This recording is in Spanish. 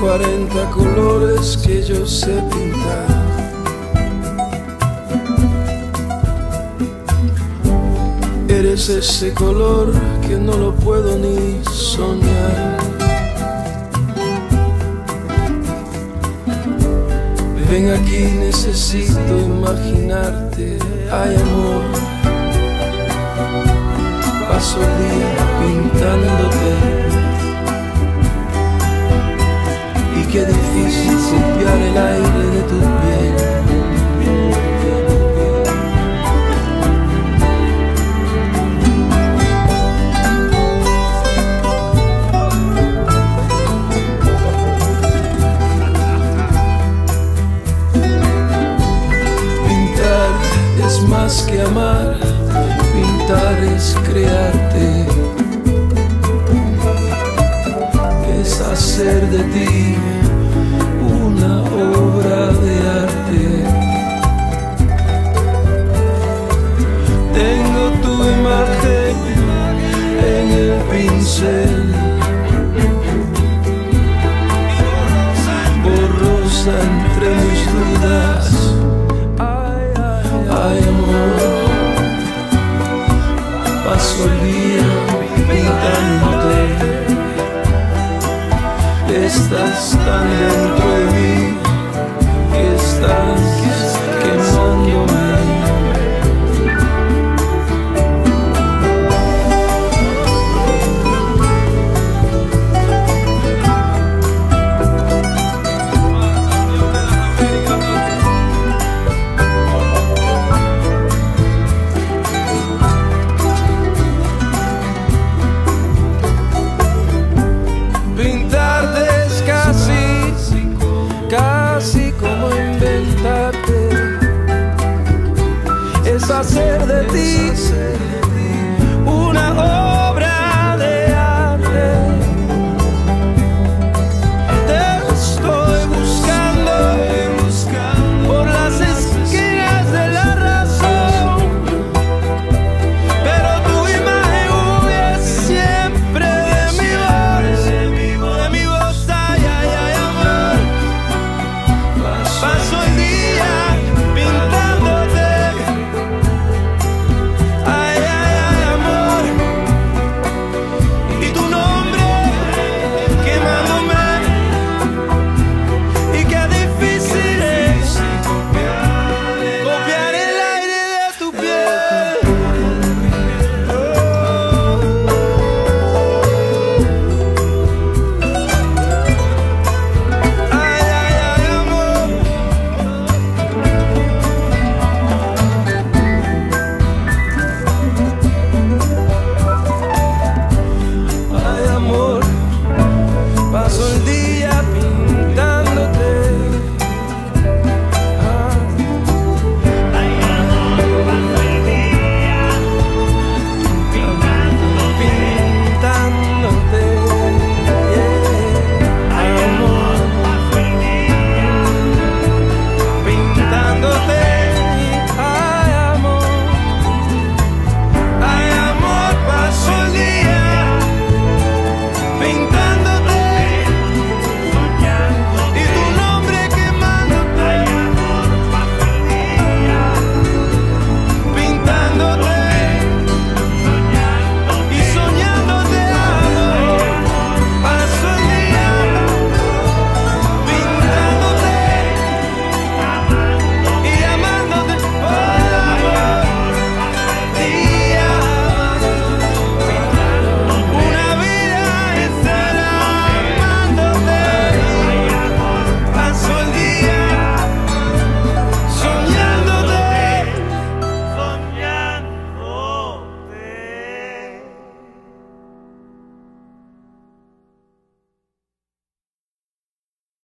40 colores que yo sé pintar. Eres ese color que no lo puedo ni soñar. Ven aquí, necesito imaginarte. Ay, amor. Paso el día pintándote. El aire de tu piel. Pintar es más que amar, pintar es crearte, es hacer de ti día pintándote. Estás tan dentro de mí que estás Es hacer de ti